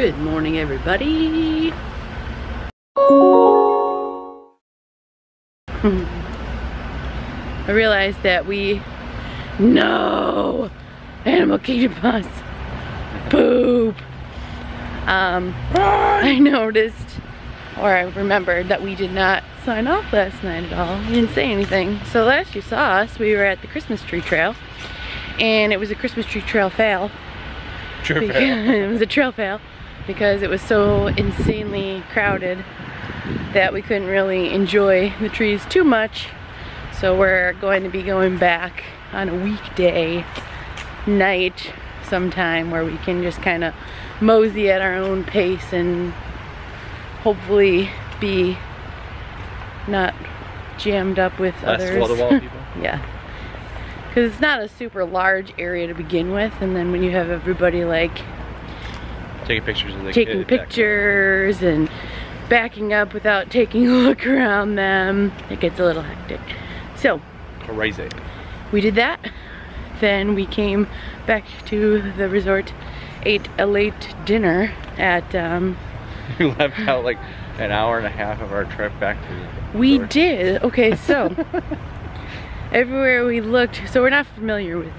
Good morning, everybody. I realized that we no animal kingdom bus poop. Um, I noticed or I remembered that we did not sign off last night at all. We didn't say anything. So last you saw us, we were at the Christmas tree trail and it was a Christmas tree trail fail. True it was a trail fail because it was so insanely crowded that we couldn't really enjoy the trees too much. So we're going to be going back on a weekday night sometime where we can just kind of mosey at our own pace and hopefully be not jammed up with Less others. yeah. Because it's not a super large area to begin with, and then when you have everybody like Taking pictures of the taking pictures and backing up without taking a look around them, it gets a little hectic. So. Crazy. we did that. Then we came back to the resort, ate a late dinner at, um, We left out like an hour and a half of our trip back to. we resort. did, okay, so everywhere we looked, so we're not familiar with,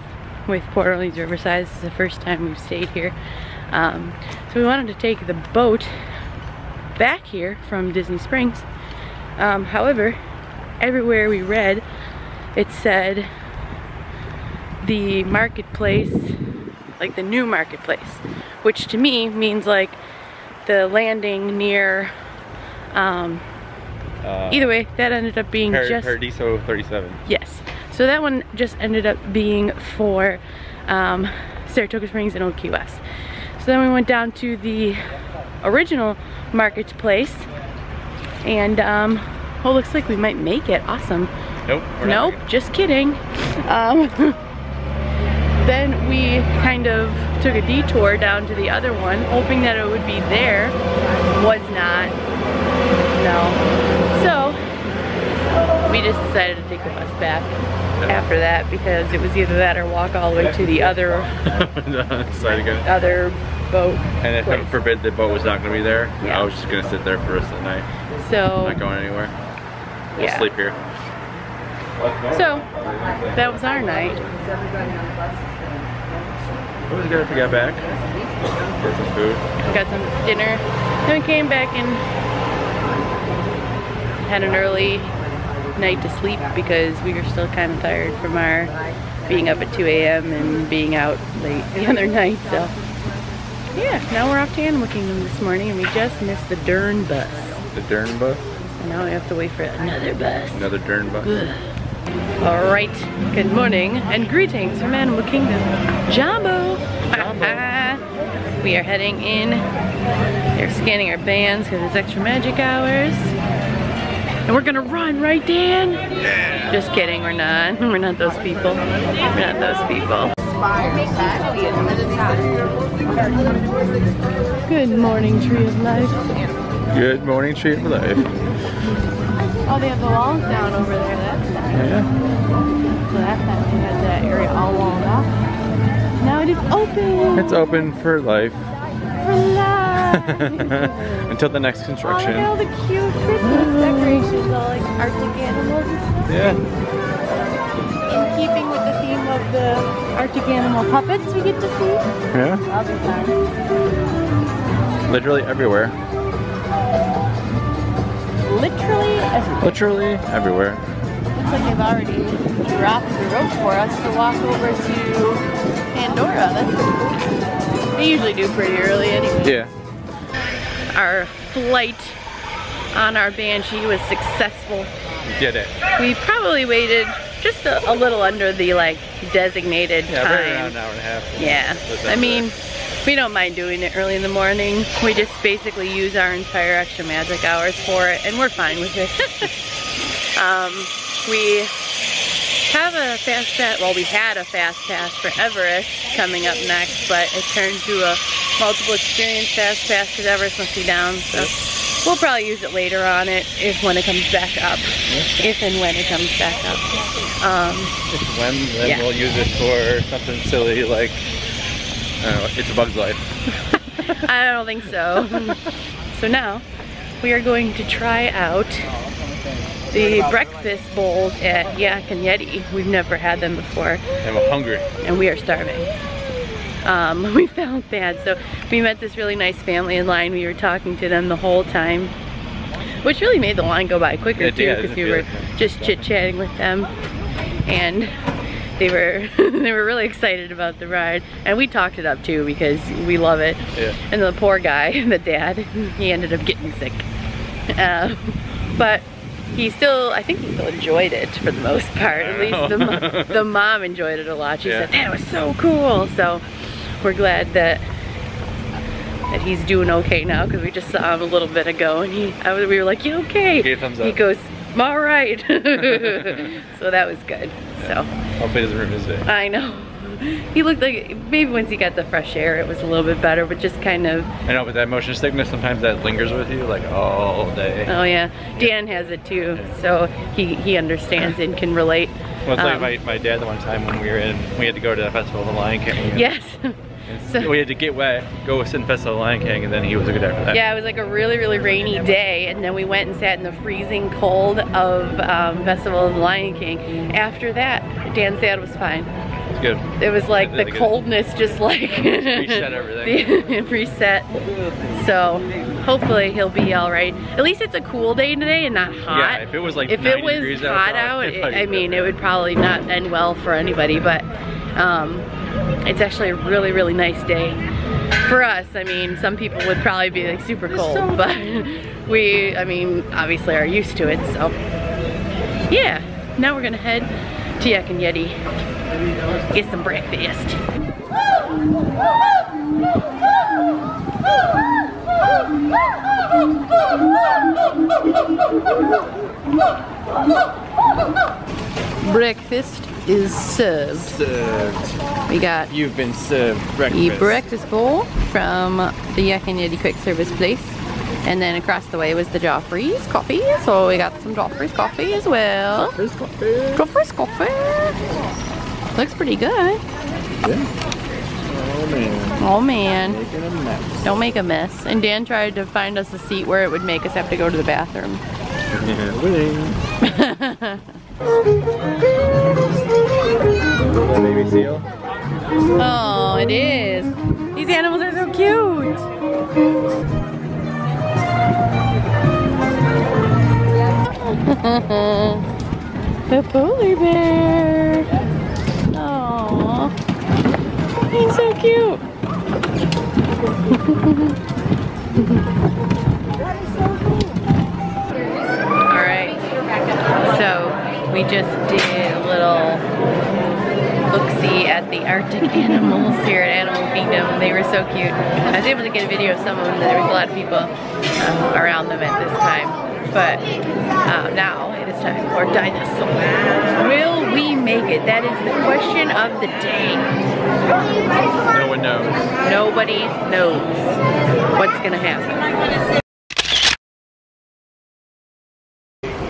with Port Orleans Riverside, this is the first time we've stayed here. Um, so we wanted to take the boat back here from Disney Springs. Um, however, everywhere we read, it said the marketplace, like the new marketplace, which to me means like the landing near, um, Uh, either way, that ended up being just, Paradiso 37. yes. So that one just ended up being for um, Saratoga Springs and Old Key West. So then we went down to the original marketplace and um, oh, looks like we might make it. Awesome. Nope. we're Nope, just kidding. Um, then we kind of took a detour down to the other one, hoping that it would be there. Was not. No. So we just decided to take the bus back after that because it was either that or walk all the way to the other other boat. And if heaven forbid the boat was not going to be there, Yeah. I was just going to sit there for the rest of the night. So Not going anywhere. We'll Yeah. sleep here. so that was our night. It was good if we got back. Get some food. Got some dinner. Then we came back and had an early night to sleep because we were still kind of tired from our being up at 2 a.m. and being out late the other night. So yeah, now we're off to Animal Kingdom this morning and we just missed the Dern bus. The Dern bus. So now we have to wait for another bus. Another Dern bus. All right, good morning and greetings from Animal Kingdom. Jumbo! we are heading in. They're scanning our bands because it's extra magic hours. And we're gonna run, right Dan? Yeah. Just kidding, we're not. We're not those people. We're not those people. Good morning, Tree of Life. Good morning, Tree of Life. Oh, they have the walls down over there. That's nice. Yeah. So that's time they had that area all walled off. Now it is open It's open for life. for life. Until the next Oh, construction. at all the cute Christmas decorations, all like Arctic animals. Yeah. In keeping with the theme of the Arctic animal puppets we get to see. Yeah. That'll be fun. Literally everywhere. Literally everywhere. Literally everywhere. Looks like they've already dropped the rope for us to walk over to Pandora. That's pretty cool. They usually do pretty early anyway. Yeah. Our flight on our Banshee was successful. We did it. We probably waited just a, a little under the like designated Yeah, time. right around an hour and a half. Yeah, I it. mean, we don't mind doing it early in the morning. We just basically use our entire extra magic hours for it, and we're fine with it. um, we have a fast pass, well, we had a fast pass for Everest coming up next, but it turned to a multiple experience fast pass because Everest must be down, so we'll probably use it later on it if when it comes back up. If and when it comes back up. Um, If when, then Yeah. we'll use it for something silly like, I don't know, It's a Bug's Life. I don't think so. so now we are going to try out the breakfast bowls at Yak and Yeti. We've never had them before. I'm hungry. And we are starving. Um, we found that. So we met this really nice family in line. We were talking to them the whole time. Which really made the line go by quicker It too because we were did. just chit-chatting with them. And they were they were really excited about the ride. And we talked it up too because we love it. Yeah. And the poor guy, the dad, he ended up getting sick. Uh, but he still, I think he still enjoyed it for the most part. At least the, the mom enjoyed it a lot. She Yeah. said, that was so cool. So we're glad that that he's doing okay now because we just saw him a little bit ago and he, I was, we were like, you okay? Thumbs He goes, I'm all right. so that was good. So. Hope he doesn't his. I know. He looked like, maybe once he got the fresh air, it was a little bit better, but just kind of, I know, but that motion sickness, sometimes that lingers with you like all day. oh yeah. Dan has it too, so he, he understands and can relate. Well, it's like Um, my, my dad the one time when we were in, we had to go to the Festival of the Lion King. Yes. So- we had to get wet, go sit in Festival the Lion King, and then he was a good after that. Yeah, it was like a really, really rainy day, and then we went and sat in the freezing cold of um, Festival of the Lion King. After that, Dan's dad was fine. It's good. It was like the Really good. coldness just like Reset everything. reset. So hopefully he'll be all right. At least it's a cool day today and not hot. Yeah, if it was like if it 90 was hot outside, out, it'd I mean, it would probably not end well for anybody. But um, it's actually a really, really nice day for us. I mean, some people would probably be like super cold, but we, I mean, obviously are used to it. So yeah, now we're gonna head to Yak and Yeti, get some breakfast. Breakfast is served. Served. We got You've been served breakfast. the breakfast bowl from the Yak and Yeti quick service place. And then across the way was the Joffrey's coffee. So we got some Joffrey's coffee as well. First coffee. Joffrey's coffee. Looks pretty good. Yeah. Oh man. Oh man. Making a mess. Don't make a mess. And Dan tried to find us a seat where it would make us have to go to the bathroom. Baby seal. Oh, it is. These animals are so cute. the polar bear. Oh, he's so cute. we just did a little look-see at the Arctic animals here at Animal Kingdom. They were so cute. I was able to get a video of some of them. There was a lot of people um, around them at this time. But uh, now it is time for dinosaurs. Will we make it? That is the question of the day. No one knows. Nobody knows what's gonna happen.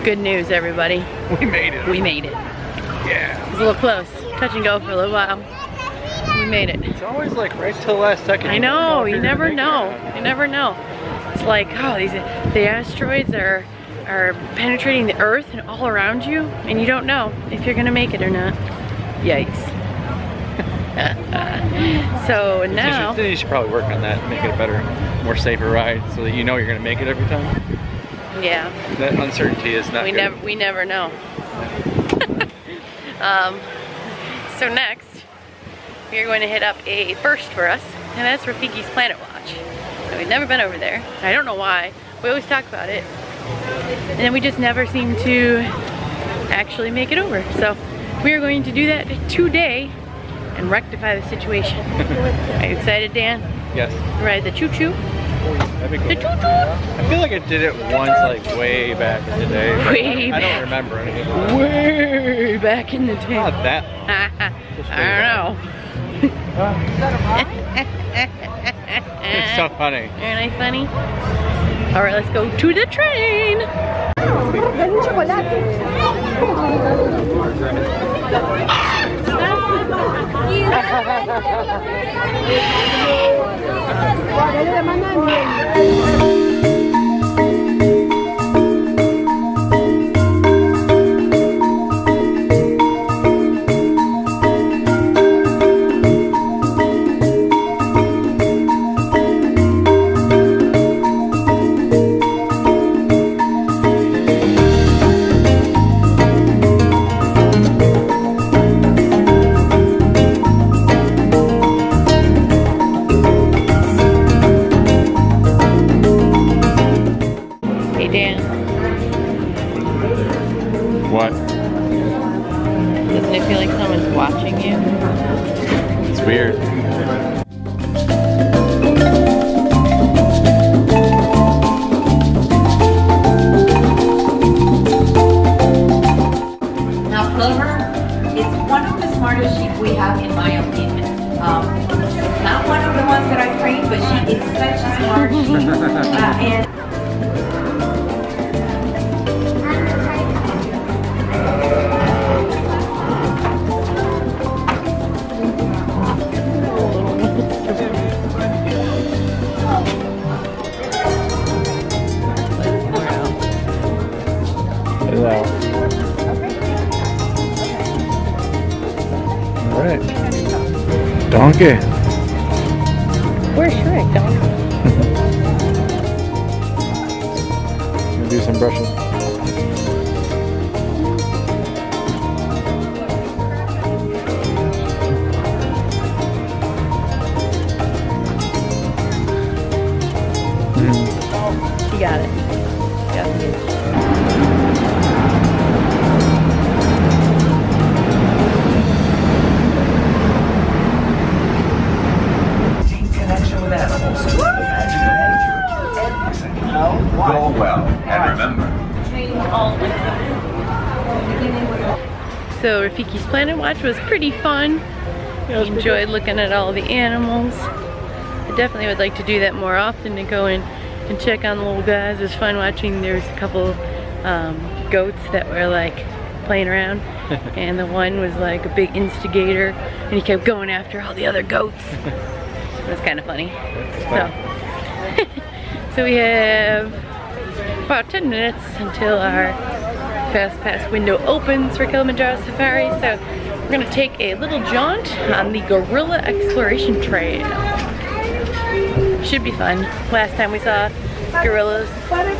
Good news, everybody. We made it. We made it. yeah. It was a little close. Touch and go for a little while. We made it. It's always like right till the last second. I know, you never know. You never know. It's like, oh, these the asteroids are are penetrating the earth and all around you, and you don't know if you're gonna make it or not. Yikes. so Then you now, should- you should probably work on that, make it a better, more safer ride, so that you know you're gonna make it every time. Yeah, That uncertainty is not we good. never we never know. um, so next, we are going to hit up a first for us, and that's Rafiki's Planet Watch. So we've never been over there. I don't know why. We always talk about it, and then we just never seem to actually make it over. So we are going to do that today and rectify the situation. are you excited, Dan? Yes. Ride the choo-choo? That'd be The cool. choo-choo! I feel like I did it once, like way back in the day. but Way I don't remember anything. Way back in the day. Not that. I It's don't know. it's so funny. Aren't I funny? All right, let's go to the train. Guadalupe, smartest sheep we have, in my opinion. Um, not one of the ones that I trained, but she is such a smart sheep. Uh, and Donkey. Where's Shrek? Gonna do some brushing. You got it. Got it. Connection with animals. Go well, and remember, So Rafiki's Planet Watch was pretty fun. I enjoyed looking at all the animals. I definitely would like to do that more often to go in and check on the little guys. It was fun watching. There was a couple um, goats that were like playing around and the one was like a big instigator and he kept going after all the other goats. it was kind of funny. So, so we have about 10 minutes until our fast pass window opens for Kilimanjaro Safari. So we're gonna take a little jaunt on the Gorilla Exploration Trail. Should be fun. Last time we saw gorillas,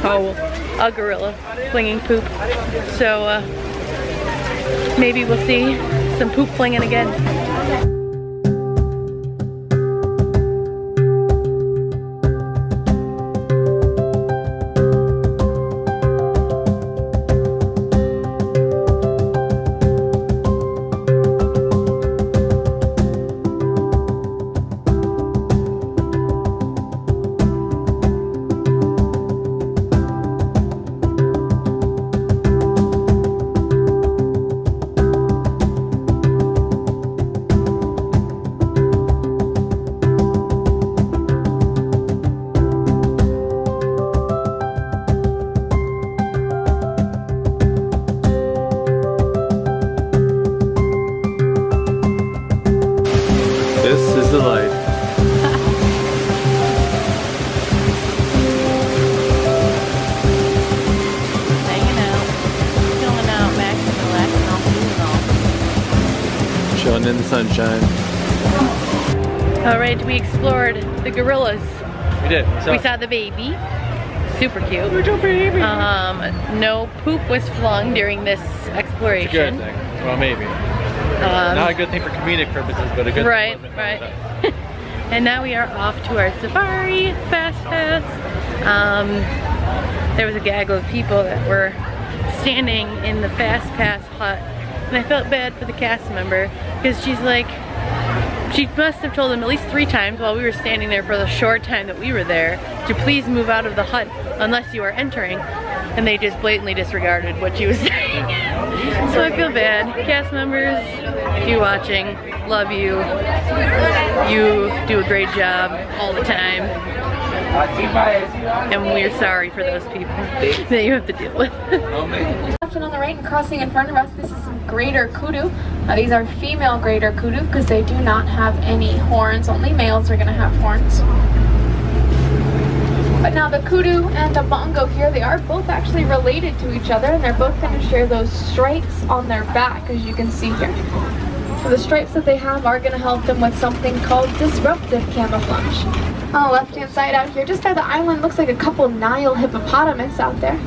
oh, a gorilla flinging poop. So uh, maybe we'll see some poop flinging again. We explored the gorillas. We did. So, We saw the baby, super cute. Um, no poop was flung during this good exploration. thing. Well, maybe. Um, Not a good thing for comedic purposes, but a good right, thing. right. and now we are off to our safari fast pass. Um, there was a gaggle of people that were standing in the fast pass hut, and I felt bad for the cast member because she's like, she must have told them at least three times while we were standing there for the short time that we were there to please move out of the hut unless you are entering. And they just blatantly disregarded what she was saying. so I feel bad. Cast members, if you're watching, love you. You do a great job all the time. And we're sorry for those people that you have to deal with. option on the right and crossing in front of us. This is greater kudu. Now these are female greater kudu because they do not have any horns. Only males are going to have horns. But now the kudu and the bongo here, they are both actually related to each other and they're both going to share those stripes on their back as you can see here. So the stripes that they have are going to help them with something called disruptive camouflage. On the left hand side out here, just by the island, looks like a couple Nile hippopotamus out there.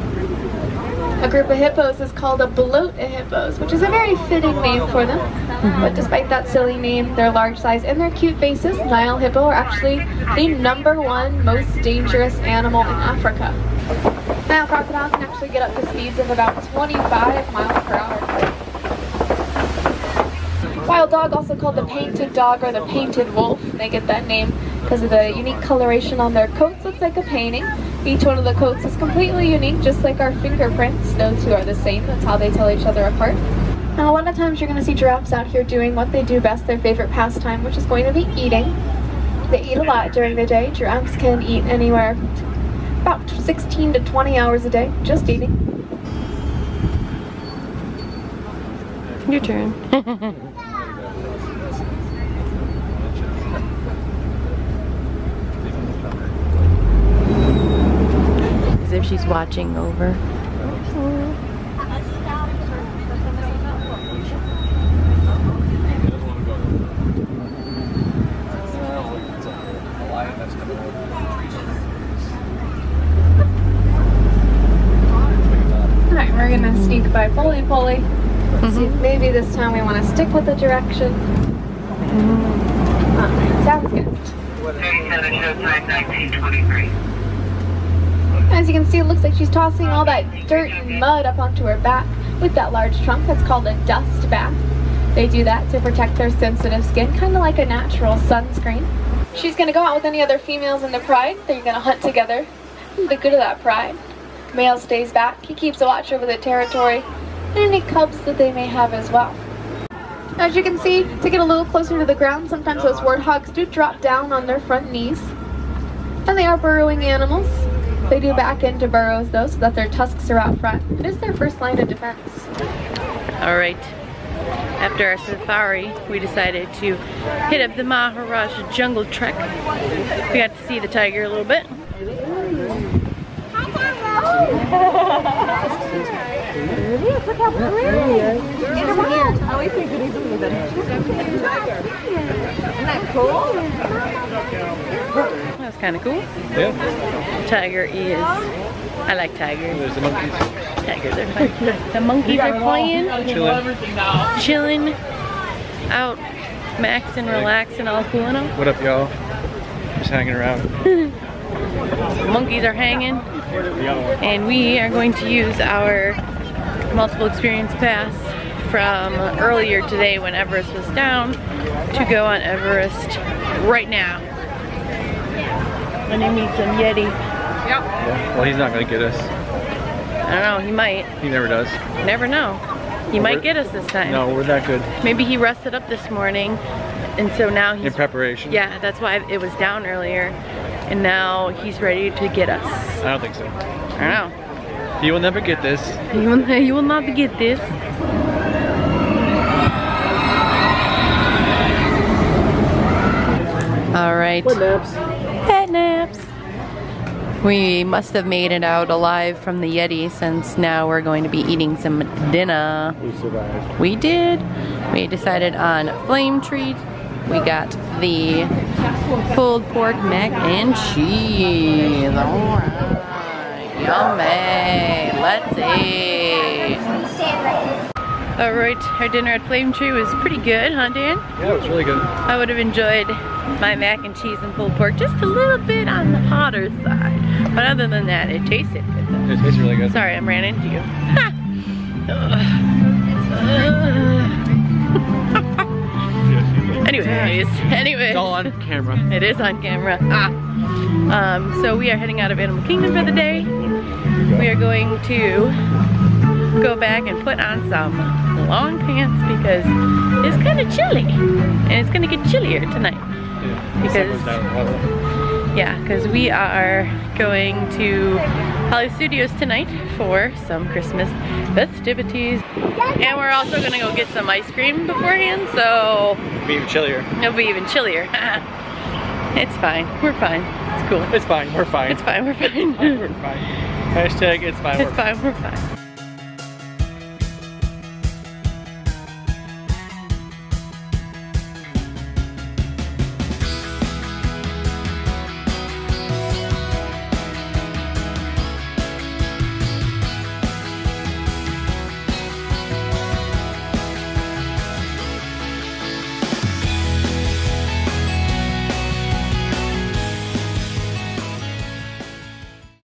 A group of hippos is called a bloat of hippos, which is a very fitting name for them. Mm-hmm. But despite that silly name, their large size and their cute faces, Nile hippo are actually the number one most dangerous animal in Africa. Nile crocodiles can actually get up to speeds of about 25 miles per hour. Wild dog, also called the painted dog or the painted wolf. They get that name because of the unique coloration on their coats. Looks like a painting. Each one of the coats is completely unique, just like our fingerprints. No two are the same. That's how they tell each other apart. Now, a lot of times you're going to see giraffes out here doing what they do best, their favorite pastime, which is going to be eating. They eat a lot during the day. Giraffes can eat anywhere about 16 to 20 hours a day, just eating. Your turn. if she's watching over. Alright, we're gonna sneak by Polly Polly. See if maybe this time we want to stick with the direction. Ah, sounds good. As you can see, it looks like she's tossing all that dirt and mud up onto her back with that large trunk. That's called a dust bath. They do that to protect their sensitive skin, kind of like a natural sunscreen. She's gonna go out with any other females in the pride. They're gonna hunt together. The good of that pride. Male stays back. He keeps a watch over the territory and any cubs that they may have as well. As you can see, to get a little closer to the ground, sometimes those warthogs do drop down on their front knees. And they are burrowing animals. They do back into burrows though, so that their tusks are out front. It is their first line of defense. All right. After our safari, we decided to hit up the Maharaja Jungle Trek. We got to see the tiger a little bit. That was kind of cool. Yeah. Tiger is, I like tigers. There's the monkeys. Tigers are fun. The monkeys are playing, Chilling. chilling, out, maxing, and relaxing, all cool and all. What up, y'all? Just hanging around. monkeys are hanging and we are going to use our multiple experience pass from earlier today when Everest was down to go on Everest right now. And you meet some Yeti. Yeah. Well, he's not gonna get us. I don't know, he might. He never does. You never know. He might get us this time. No, we're that good Maybe he rested up this morning and so now he's... in preparation. Yeah, that's why it was down earlier. And now he's ready to get us. I don't think so. I don't know. He will never get this. You will, you will not get this. All right. naps? Pet naps. We must have made it out alive from the Yeti since now we're going to be eating some dinner. We survived. We did. We decided on Flame Tree. We got the pulled pork mac and cheese. Alright. Yummy. Let's eat. Alright, our dinner at Flame Tree was pretty good, huh Dan? Yeah, it was really good. I would have enjoyed my mac and cheese and pulled pork just a little bit on the hotter side. But other than that, it tasted good though. It tastes really good. Sorry, I ran into you. anyways, anyways. It's all on camera. It is on camera. Ah. Um, so we are heading out of Animal Kingdom for the day. We are going to go back and put on some long pants because it's kind of chilly. And it's going to get chillier tonight. Yeah. Because- Sun was down. Yeah, because we are going to Hollywood Studios tonight for some Christmas festivities. And we're also gonna go get some ice cream beforehand, so Be even chillier. it'll be even chillier. it's fine, we're fine, it's cool. It's fine. We're fine. It's fine, we're fine. we're fine. Hashtag it's fine. It's we're fine, we're fine.